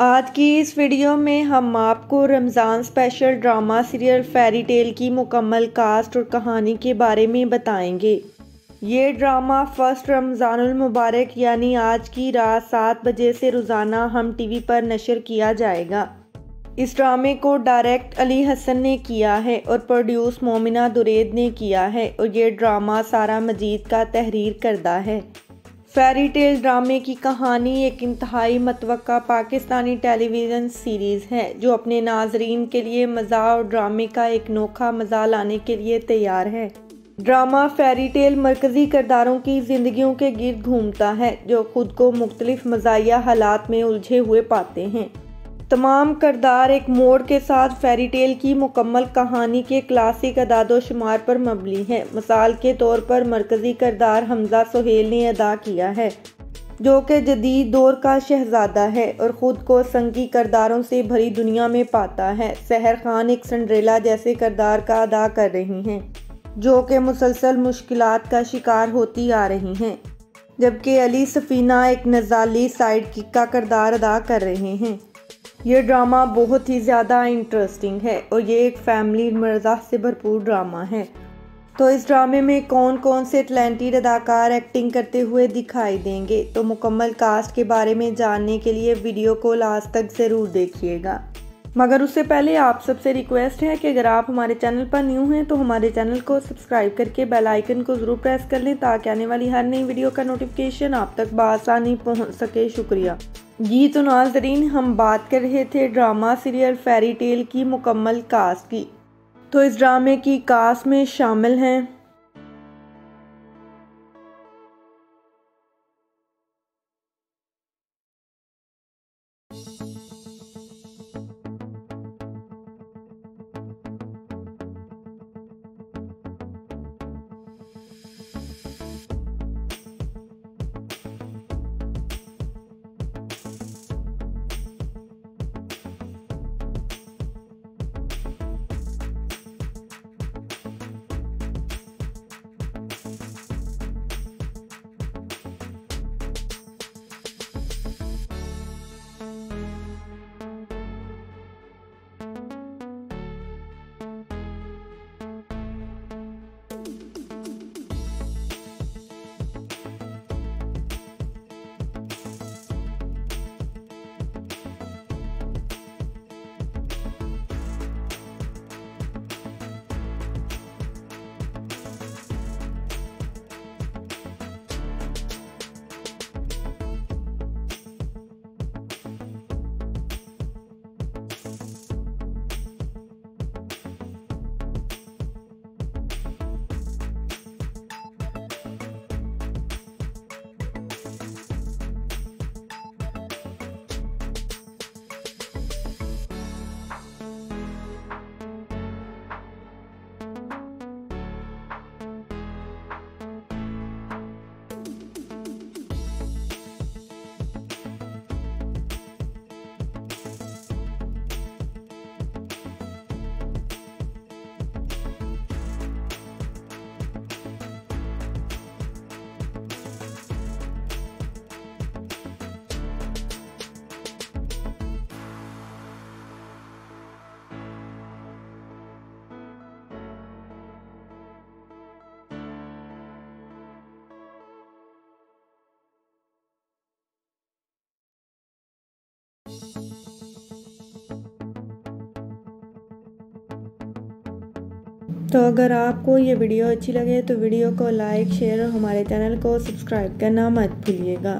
आज की इस वीडियो में हम आपको Ramzan special drama serial fairy tale की मुकम्मल कास्ट और कहानी के बारे में बताएँगे। ये ड्रामा फ़र्स्ट रमज़ानुल मुबारक, यानी आज की रात सात बजे से रोज़ाना हम टीवी पर नशर किया जाएगा। इस ड्रामे को डायरेक्ट अली हसन ने किया है और प्रोड्यूस मोमिना दुरेद ने किया है और ये ड्रामा सारा मजीद का तहरीर करदा है। फेरी टेल ड्रामे की कहानी एक इंतहाई मतव पाकिस्तानी टेलीविज़न सीरीज़ है, जो अपने नाजरीन के लिए मज़ा और ड्रामे का एक नोखा मज़ा लाने के लिए तैयार है। ड्रामा फेरी टेल मरकज़ी करदारों की ज़िंदगियों के गिर्द घूमता है, जो खुद को मुख्तलिफ़ मज़ाया हालात में उलझे हुए पाते हैं। तमाम करदार एक मोड़ के साथ फेरी टेल की मुकम्मल कहानी के क्लासिक अदाद शुमार पर मबली है। मिसाल के तौर पर मरकज़ी करदार हमजा सोहेल ने अदा किया है, जो कि जदीद दौर का शहजादा है और ख़ुद को संगी करदारों से भरी दुनिया में पाता है। सहर खान एक संड्रेला जैसे करदार का अदा कर रही हैं, जो कि मुसलसल मुश्किल का शिकार होती आ रही हैं, जबकि अली सफ़ीना एक नज़ाली साइड किक का करदार अदा कर रहे हैं। ये ड्रामा बहुत ही ज़्यादा इंटरेस्टिंग है और ये एक फैमिली मर्जा से भरपूर ड्रामा है। तो इस ड्रामे में कौन कौन से टैलेंटेड अदाकार एक्टिंग करते हुए दिखाई देंगे? तो मुकम्मल कास्ट के बारे में जानने के लिए वीडियो को लास्ट तक ज़रूर देखिएगा। मगर उससे पहले आप सबसे रिक्वेस्ट है कि अगर आप हमारे चैनल पर न्यू हैं तो हमारे चैनल को सब्सक्राइब करके बेल आइकन को ज़रूर प्रेस कर लें, ताकि आने वाली हर नई वीडियो का नोटिफिकेशन आप तक बसानी पहुँच सके। शुक्रिया। जी तो नाजरीन, हम बात कर रहे थे ड्रामा सीरियल फेरी टेल की मुकम्मल कास्ट की। तो इस ड्रामे की कास्ट में शामिल हैं तो अगर आपको ये वीडियो अच्छी लगे तो वीडियो को लाइक, शेयर और हमारे चैनल को सब्सक्राइब करना मत भूलिएगा।